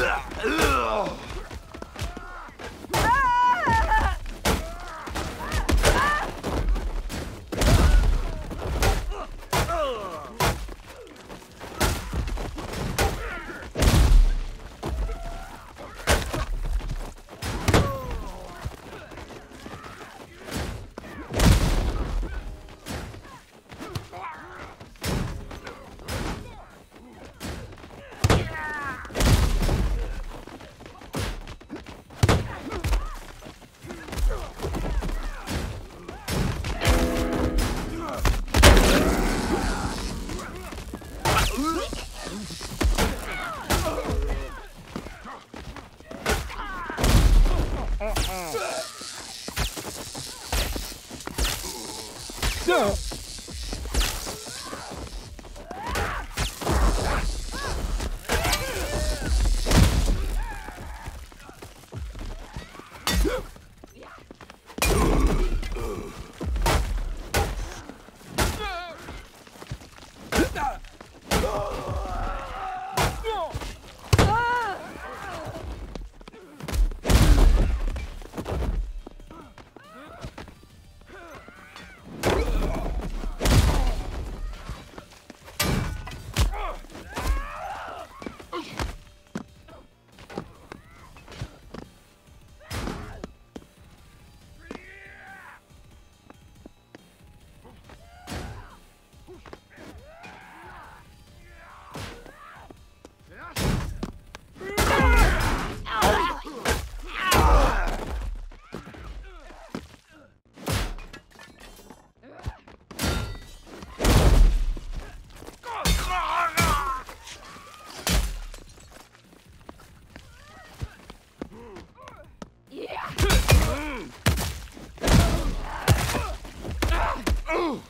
Ugh. duh. Ah! Ooh!